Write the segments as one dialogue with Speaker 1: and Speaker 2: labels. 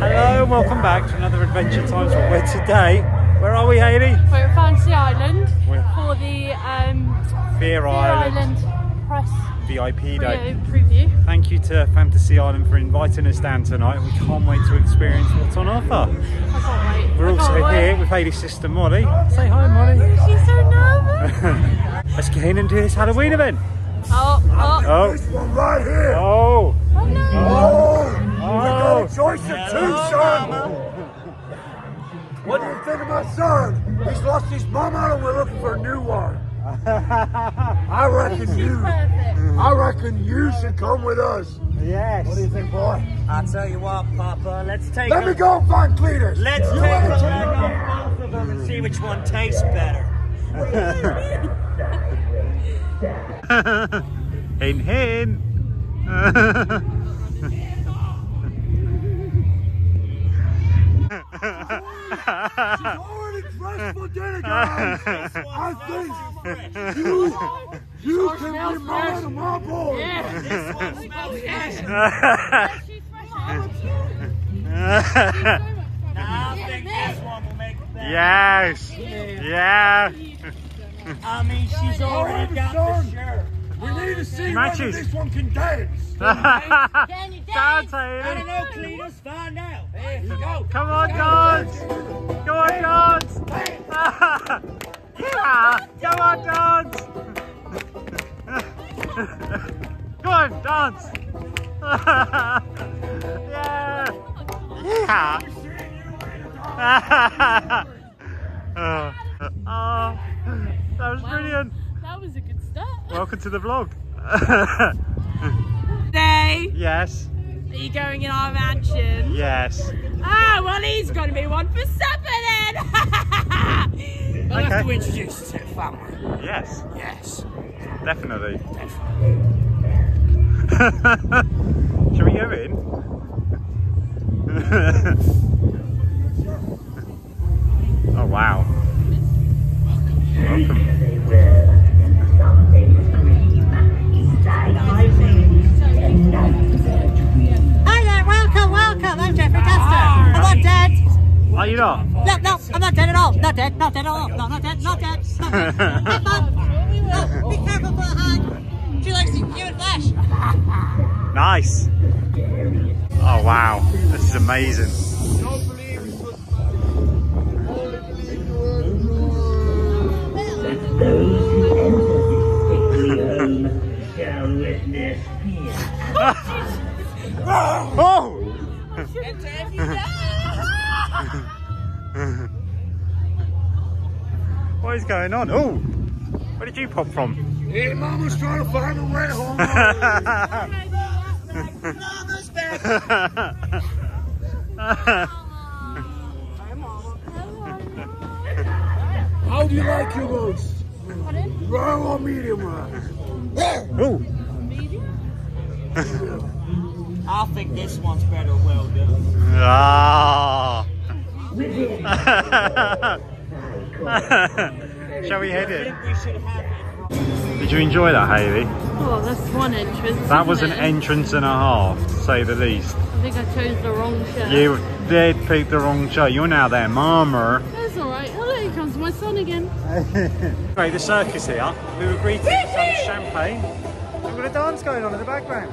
Speaker 1: Hello and welcome back to another Adventure Times. Where today, where are we, Hayley?
Speaker 2: We're at Fantasy Island
Speaker 1: We're-
Speaker 2: for the um,
Speaker 1: Island,
Speaker 2: Island press
Speaker 1: VIP day.
Speaker 2: preview.
Speaker 1: Thank you to Fantasy Island for inviting us down tonight. We can't wait to experience what's on offer.
Speaker 2: I can't wait.
Speaker 1: We're also
Speaker 2: can't wait.
Speaker 1: here with Hayley's sister Molly. Say hi, Molly.
Speaker 2: She's so nervous.
Speaker 1: Let's get in and do this Halloween event.
Speaker 2: Oh, oh,
Speaker 1: Oh,
Speaker 3: This one right here.
Speaker 1: oh,
Speaker 2: oh no.
Speaker 3: Oh, we
Speaker 1: oh.
Speaker 3: got a choice of two, oh, son. What do you think of my son? He's lost his mama and we're looking for a new one. I reckon
Speaker 2: She's
Speaker 3: you,
Speaker 2: perfect.
Speaker 3: I reckon you should come with us.
Speaker 1: Yes.
Speaker 3: What do you think, boy?
Speaker 4: I'll tell you what, Papa. Let's take
Speaker 3: Let
Speaker 4: a,
Speaker 3: me go and find Cletus.
Speaker 4: let's
Speaker 3: You
Speaker 4: take
Speaker 3: wanna
Speaker 4: a
Speaker 3: take
Speaker 4: leg
Speaker 3: him?
Speaker 4: off both of them and see which one tastes better.
Speaker 1: hint, hint.
Speaker 3: She's already dressed for dinner, guys. I think you, you can be mine and my boy.
Speaker 4: This one smells fresh.
Speaker 2: She's fresh.
Speaker 4: Nah, I think this one will make it better.
Speaker 1: yes. Yeah.
Speaker 4: I mean, she's already got the shirt.
Speaker 3: We need to see whether this one can dance.
Speaker 2: Can you
Speaker 1: Dance,
Speaker 2: dance?
Speaker 4: I don't know, Cletus. Find out. Here you go.
Speaker 1: Come on, dance. Come on, dance. yeah. Come on, dance. Come on, dance. yeah. Yeah. oh, that was brilliant.
Speaker 2: That was a good start.
Speaker 1: Welcome to the vlog.
Speaker 5: Day,
Speaker 1: yes,
Speaker 5: are you going in our mansion?
Speaker 1: yes.
Speaker 5: Ah, well, he's going to be one for supper then. I'll
Speaker 1: Okay.
Speaker 5: have to introduce to the family.
Speaker 1: Yes,
Speaker 5: Yes.
Speaker 1: Definitely. Definitely. Shall we go in?
Speaker 6: Not dead.
Speaker 1: Not
Speaker 6: dead, at all. No, not dead, not dead. Not dead. Have fun. No, be careful for a hug. She likes human flesh.
Speaker 1: Nice. Oh wow, this is amazing. Oh! what is going on? Oh, where did you pop from?
Speaker 3: Hey, Mama's trying to find a way home. How do you like your roast? Raw or medium rare?
Speaker 1: oh,
Speaker 4: I think this one's better well done.
Speaker 1: ah. Shall we head
Speaker 4: in? we should have it.
Speaker 1: Did you enjoy that, Hayley?
Speaker 2: Oh, that's one entrance.
Speaker 1: That was an
Speaker 2: it?
Speaker 1: entrance and a half, to say the least.
Speaker 2: I think I chose the wrong shirt.
Speaker 1: You did pick the wrong show. You're now there, mama.
Speaker 2: That's alright. Oh, there comes my son again.
Speaker 1: Right, the circus here. We were greeted with some champagne. We've got a dance going on in the background.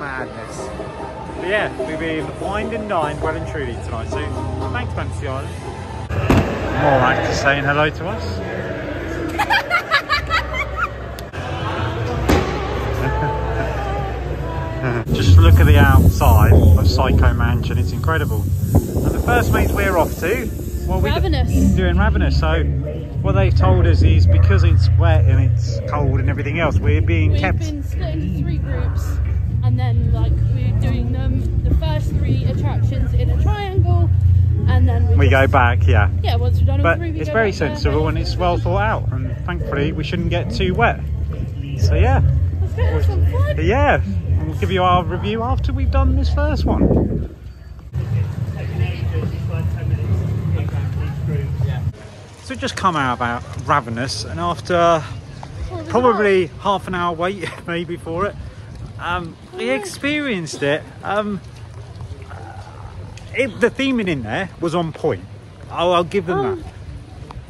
Speaker 1: Madness. But yeah, we've been wined and dined well and truly tonight. So thanks, Fantasy Island. More actors saying hello to us. Just look at the outside of Psycho Mansion. It's incredible. And the first maze we're off to, well, we're
Speaker 2: Ravenous.
Speaker 1: doing Ravenous. So what they've told us is because it's wet and it's cold and everything else, we're being
Speaker 2: We've
Speaker 1: kept.
Speaker 2: been split into three groups, and then like we're doing them the first three attractions in a triangle, then
Speaker 1: We go back, yeah.
Speaker 2: Yeah, once we're done
Speaker 1: But
Speaker 2: three, we
Speaker 1: it's very
Speaker 2: there,
Speaker 1: sensible
Speaker 2: ready
Speaker 1: and it's well thought out. And thankfully, we shouldn't get too wet. So yeah,
Speaker 2: Let's go have some fun.
Speaker 1: yeah. And we'll give you our review after we've done this first one. So we've just come out about Ravenous, and after probably half an hour wait maybe for it, Um, we experienced it. Um, it. The theming in there was on point. I'll, I'll give them
Speaker 2: Um,
Speaker 1: that.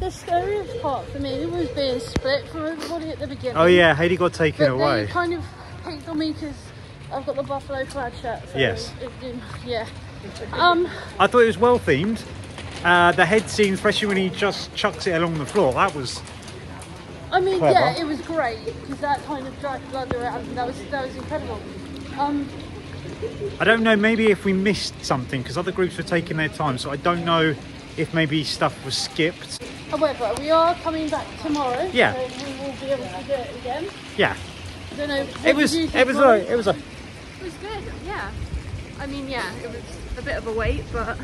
Speaker 2: The scariest part for me was being split from everybody at the beginning.
Speaker 1: Oh yeah, Hayley got taken
Speaker 2: But
Speaker 1: away.
Speaker 2: they kind of picked on me because I've got the buffalo plaid shirt. So
Speaker 1: Yes.
Speaker 2: It, it, yeah. Um.
Speaker 1: I thought it was well themed. Uh, the head scene, especially when he just chucks it along the floor, that was
Speaker 2: I mean,
Speaker 1: Clever.
Speaker 2: yeah, it was great because that kind of dried blood around. That was that was incredible. Um.
Speaker 1: I don't know, maybe if we missed something because other groups were taking their time, so I don't know if maybe stuff was skipped.
Speaker 2: Oh, However, we are coming back tomorrow.
Speaker 1: Yeah.
Speaker 2: So we will be able to do it again.
Speaker 1: Yeah,
Speaker 2: I don't know. what
Speaker 1: it was. It was.
Speaker 2: Molly?
Speaker 1: A, it was a.
Speaker 5: It was good, yeah. I mean, yeah, it was a bit of a wait, but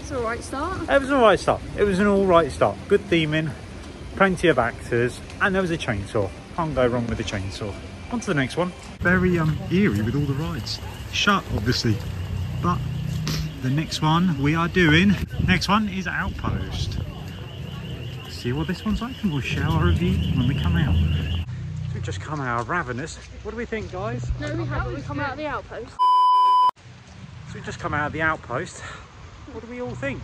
Speaker 5: it's all right start.
Speaker 1: It was an alright start. It was an alright start. Good theming, plenty of actors, and there was a chainsaw. Can't go wrong with a chainsaw. On to the next one. Very um eerie with all the rides. Shut, obviously. But the next one we are doing, next one is Outpost. See what this one's like and we'll share our review when we come out. So we just come out Ravenous. What do we think guys?
Speaker 2: No, we haven't. We come out of the outpost.
Speaker 1: So we just come out of the Outpost. What do we all think?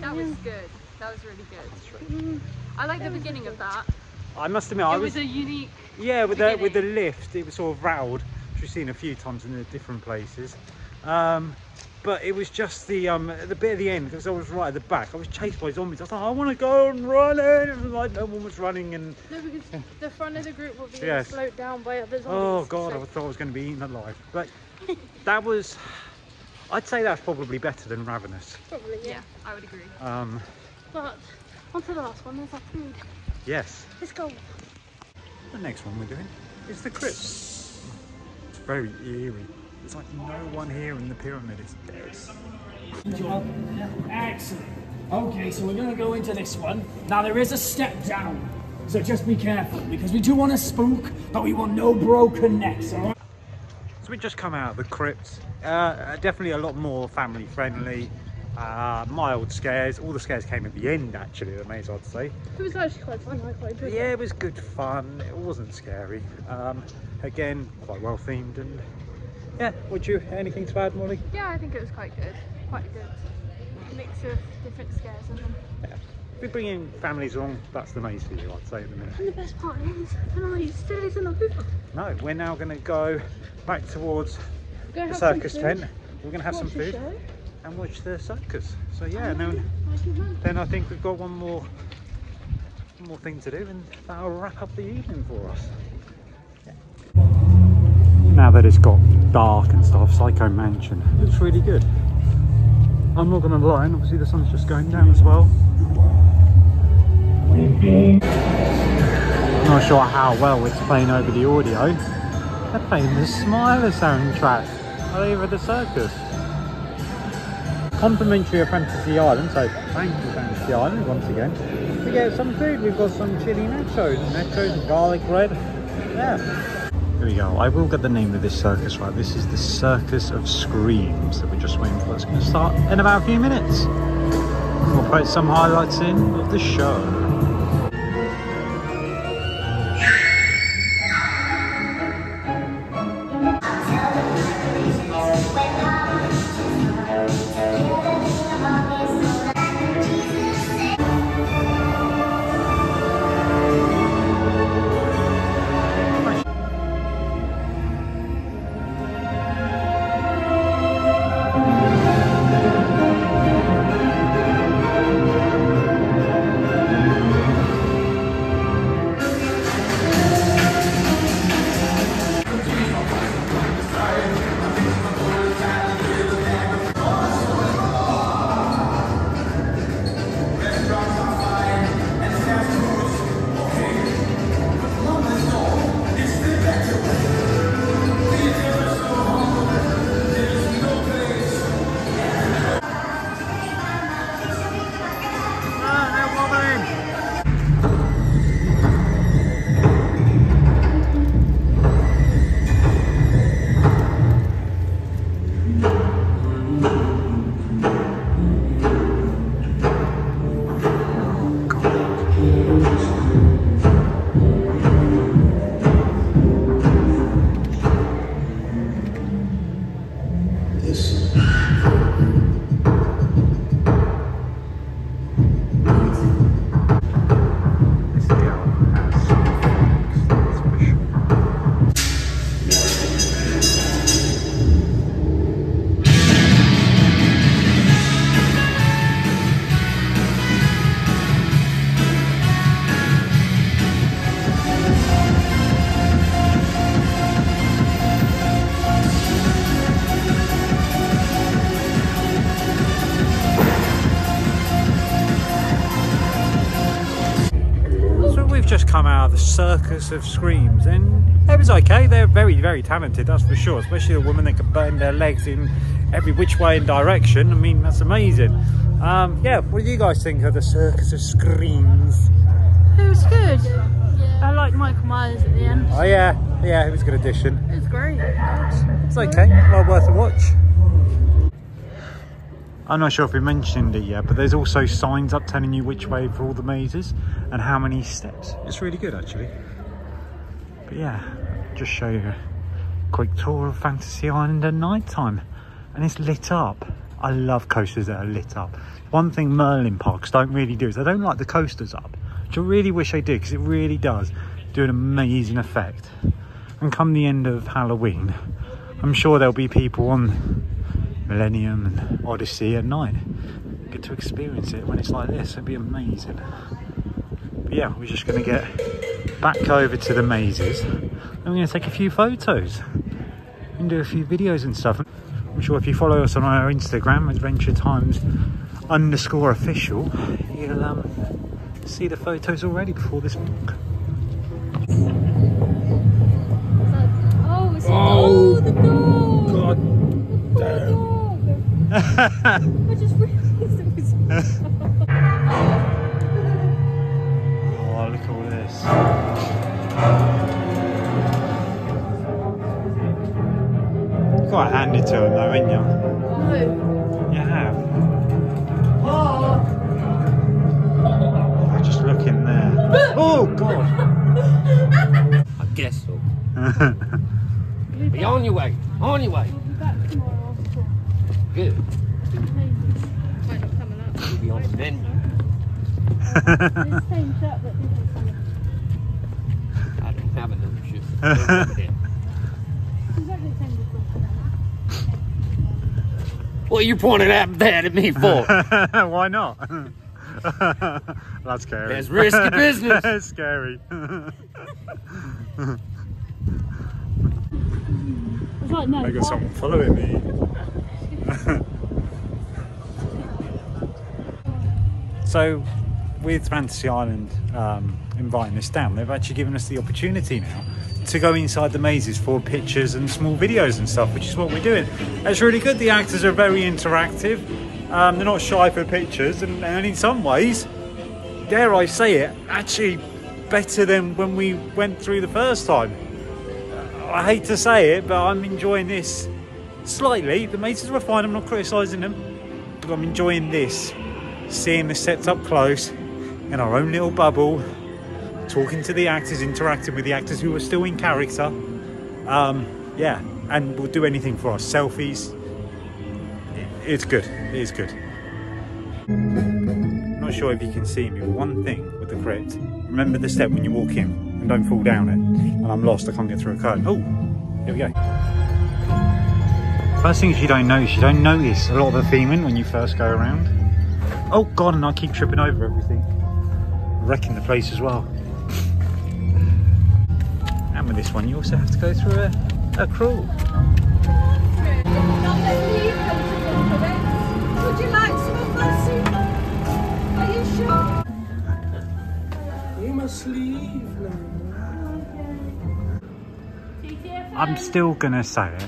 Speaker 5: That was good. That was really good. I like the beginning of that.
Speaker 1: I must admit, I
Speaker 5: It
Speaker 1: was
Speaker 5: was a unique.
Speaker 1: Yeah, with the with the lift, it was sort of rattled, which we've seen a few times in the different places. Um, but it was just the um, the bit at the end because I was right at the back. I was chased by zombies. I was like, I want to go and run it. And like no one was running, and
Speaker 2: No, because the front of the group will be
Speaker 1: Yes.
Speaker 2: slowed down by others.
Speaker 1: oh god, I thought I was going to be eaten alive. But that was, I'd say that's probably better than Ravenous.
Speaker 2: Probably, yeah.
Speaker 5: Yeah, I would agree.
Speaker 1: Um,
Speaker 2: But on to the last one. There's our food.
Speaker 1: yes.
Speaker 2: Let's go.
Speaker 1: The next one we're doing is the crypt. It's very eerie. It's like no one here, in the pyramid is dead.
Speaker 4: Excellent. Okay, so we're going to go into this one. Now, there is a step down, so just be careful because we do want to spook, but we want no broken necks, alright?
Speaker 1: So we just come out of the crypt. Uh, definitely a lot more family friendly. Uh, mild scares. All the scares came at the end, actually. The maze, I'd say.
Speaker 2: It was actually quite fun. I quite enjoyed
Speaker 1: Yeah,
Speaker 2: it.
Speaker 1: was good fun. It wasn't scary. Um, again, quite well themed and yeah. Would you anything to add, Molly?
Speaker 5: Yeah, I think it was quite good. Quite a good mix of different scares in them.
Speaker 1: If We're bringing families along, that's the maze for you, I'd say at the minute.
Speaker 2: And the best part is, still isn't over.
Speaker 1: No, we're now going to go back towards the circus tent. We're going to have some
Speaker 2: watch a
Speaker 1: food and watch the circus. So yeah,
Speaker 2: oh,
Speaker 1: and
Speaker 2: then like your man.
Speaker 1: then I think we've got one more one more thing to do and that'll wrap up the evening for us. Now that it's got dark and stuff, Psycho Mansion looks really good. I'm not gonna lie, and obviously the sun's just going down as well. Not sure how well it's playing over the audio. They're playing the Smiler soundtrack over the circus complimentary of Fantasy Island, so thank you Fantasy Island once again. We get some food, we've got some chili nachos, nachos garlic bread. Yeah. Here we go. I will get the name of this circus right. This is the Circus of Screams that we're just waiting for. It's going to start in about a few minutes. We'll put some highlights in of the show. Circus of Screams, and it was okay. They're very, very talented, that's for sure. Especially the women that can burn their legs in every which way and direction. I mean, that's amazing. Um, yeah, what do you guys think of the Circus of Screams?
Speaker 2: It was good. I liked Michael Myers at the end.
Speaker 1: Oh yeah, yeah, it was a good addition.
Speaker 2: It was great.
Speaker 1: It's okay, well worth a watch. I'm not sure if we mentioned it yet, but there's also signs up telling you which way for all the mazes and how many steps. It's really good actually. But yeah, just show you a quick tour of Fantasy Island at night time. And it's lit up. I love coasters that are lit up. One thing Merlin parks don't really do is they don't like the coasters up, which I really wish they did because it really does do an amazing effect. And come the end of Halloween, I'm sure there'll be people on Millennium and Odyssey at night. Get to experience it when it's like this, it'd be amazing. But yeah, we're just gonna get back over to the mazes and we're gonna take a few photos and do a few videos and stuff. I'm sure if you follow us on our Instagram, Adventure Times underscore official, you'll um, see the photos already before this book.
Speaker 2: Oh, I just realised it was.
Speaker 1: Oh, look at all this. You got to hand it to him though, ain't you?
Speaker 2: No.
Speaker 1: You have. Oh, just look in there. Oh, God.
Speaker 7: I guess so. Be on your way. On your way.
Speaker 2: We'll be back tomorrow after.
Speaker 7: Good.
Speaker 2: Maybe. Might not coming up.
Speaker 7: You'll be on the menu.
Speaker 2: This same shirt that did this summer.
Speaker 7: I don't have another shift.
Speaker 2: Exactly the same as this one.
Speaker 7: what are you pointing at that at me for?
Speaker 1: Why not? That's scary.
Speaker 7: That's risky business.
Speaker 1: That's scary.
Speaker 2: Like, no.
Speaker 1: I got someone following me. So, with Fantasy Island um, inviting us down, they've actually given us the opportunity now to go inside the mazes for pictures and small videos and stuff, which is what we're doing. It's really good. The actors are very interactive. Um, they're not shy for pictures, and, and in some ways, dare I say it, actually better than when we went through the first time. I hate to say it, but I'm enjoying this slightly. The mazes were fine, I'm not criticising them, but I'm enjoying this. Seeing the sets up close in our own little bubble, talking to the actors, interacting with the actors who are still in character. Um, yeah, and we'll do anything for our Selfies. It's good. It is good. Not sure if you can see me, one thing with the crypt, remember the step when you walk in and don't fall down it. And I'm lost, I can't get through a curtain. Oh, here we go. First thing is you don't notice, you don't notice a lot of the theming when you first go around. Oh god, and I keep tripping over everything. Wrecking the place as well. and with this one you also have to go through a, a crawl.
Speaker 6: Would you like some of my soup? Are you sure?
Speaker 3: You must leave now.
Speaker 1: I'm still gonna say it.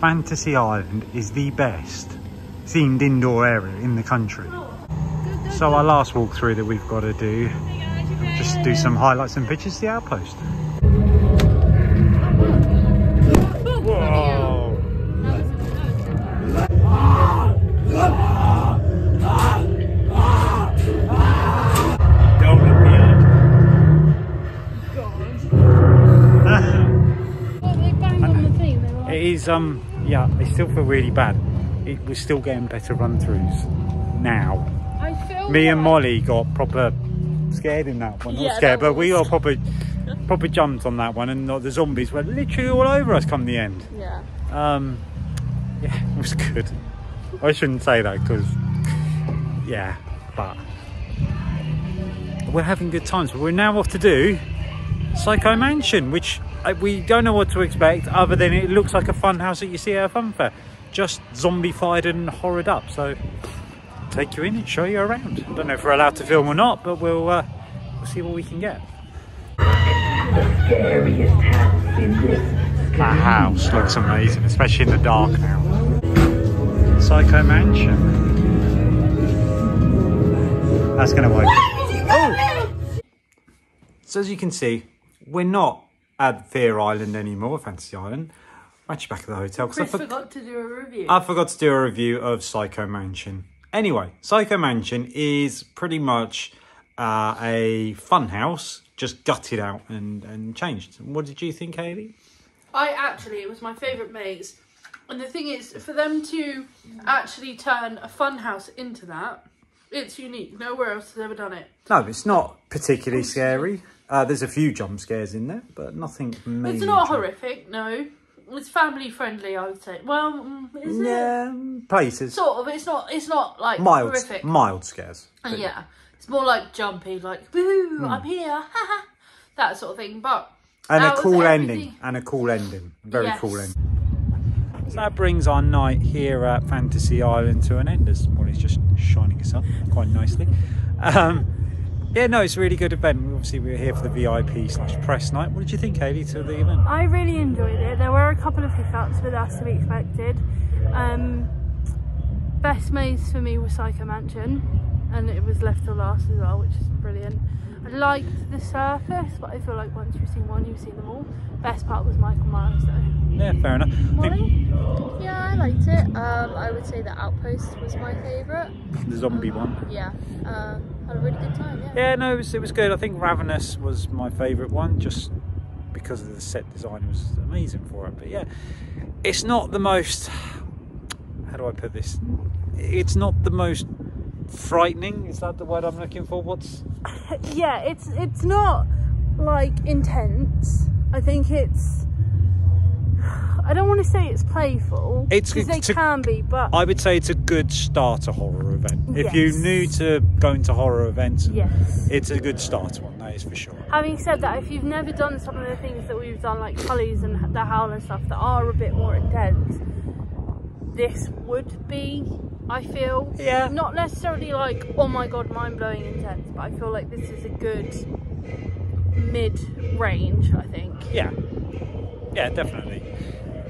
Speaker 1: Fantasy Island is the best themed indoor area in the country. So our last walkthrough that we've got to do, just do some highlights and pictures of the outpost. Whoa! Don't look behind.
Speaker 2: Well, they banged on the thing. They were like,
Speaker 1: It is, um, yeah, I still feel really bad. It, we're still getting better run throughs now. Me and Molly got proper scared in that one. Not
Speaker 2: Yeah,
Speaker 1: scared, but we
Speaker 2: was-
Speaker 1: got proper, proper jumped on that one, and the zombies were literally all over us come the end.
Speaker 2: Yeah.
Speaker 1: Um, yeah, it was good. I shouldn't say that because, yeah, but we're having good times. But we're now off to do Psycho Mansion, which uh, we don't know what to expect other than it looks like a fun house that you see at a fun fair, just zombified and horrored up. So take you in and show you around. I don't know if we're allowed to film or not, but we'll uh, we'll see what we can get. That house looks amazing, especially in the dark now. Psycho Mansion. That's going to work. Oh! So as you can see, we're not at Fear Island anymore, Fantasy Island. We're actually back at the hotel because I, for-
Speaker 2: forgot to do a review.
Speaker 1: I forgot to do a review of Psycho Mansion. Anyway, Psycho Mansion is pretty much uh, a fun house, just gutted out and, and changed. What did you think, Haley?
Speaker 2: I actually, it was my favourite maze. And the thing is, for them to actually turn a fun house into that, it's unique. Nowhere else has ever done it.
Speaker 1: No, it's not particularly scary. Uh, there's a few jump scares in there, but nothing major.
Speaker 2: It's not horrific, no. It's family friendly, I would say. Well, mm, is it?
Speaker 1: Yeah, places.
Speaker 2: Sort of. It's not. It's not like
Speaker 1: mild,
Speaker 2: horrific.
Speaker 1: mild scares. But
Speaker 2: Yeah, it's more like jumpy, like boo,
Speaker 1: Hmm.
Speaker 2: I'm here, that sort of thing. But
Speaker 1: And a cool
Speaker 2: everything-
Speaker 1: ending. And a cool ending. Very
Speaker 2: Yes.
Speaker 1: cool ending. So that brings our night here at Fantasy Island to an end as Molly's just shining us up quite nicely. Um, yeah, no, it's a really good event. Obviously, we were here for the VIP slash press night. What did you think, Haley, to the event?
Speaker 2: I really enjoyed it. There were a couple of hiccups, but that's to be expected. Um, best maze for me was Psycho Mansion, and it was left to last as well, which is brilliant. I liked the surface, but I feel like once you've seen one, you've seen them all. Best part was Michael Myers, though.
Speaker 1: Yeah, fair enough.
Speaker 2: Molly?
Speaker 5: Yeah, I liked it. Um, I would say the Outpost was my favourite.
Speaker 1: the zombie one.
Speaker 5: Yeah, um, had a really good time. Yeah.
Speaker 1: Yeah, no, it was, it was good. I think Ravenous was my favourite one just because of the set design was amazing for it. But yeah, it's not the most. How do I put this? It's not the most frightening. Is that the word I'm looking for? What's
Speaker 2: Yeah, it's it's not like intense. I think it's. I don't want to say it's playful.
Speaker 1: It's-
Speaker 2: because they
Speaker 1: a-
Speaker 2: can be, but
Speaker 1: I would say it's a good starter horror event. If you're new to going to horror events,
Speaker 2: yes.
Speaker 1: it's a good starter one. That is for sure.
Speaker 2: Having said that, if you've never done some of the things that we've done, like Tulleys and the Howl and stuff, that are a bit more intense, this would be, I feel,
Speaker 1: Yeah.
Speaker 2: not necessarily like, oh my god, mind blowing intense, but I feel like this is a good mid range, I think.
Speaker 1: Yeah, yeah, definitely.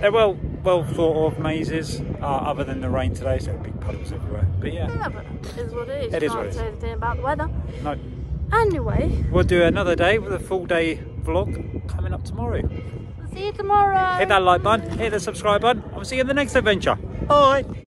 Speaker 1: They're well well thought of mazes. Uh, other than the rain today, so big puddles everywhere. But yeah,
Speaker 2: Yeah, but it is what it is.
Speaker 1: It is what
Speaker 2: Can't
Speaker 1: it is.
Speaker 2: say anything about the weather.
Speaker 1: no.
Speaker 2: Anyway,
Speaker 1: We'll do another day with a full day vlog coming up tomorrow.
Speaker 2: see you tomorrow.
Speaker 1: Hit that like button, hit the subscribe button. I'll see you in the next adventure. Bye.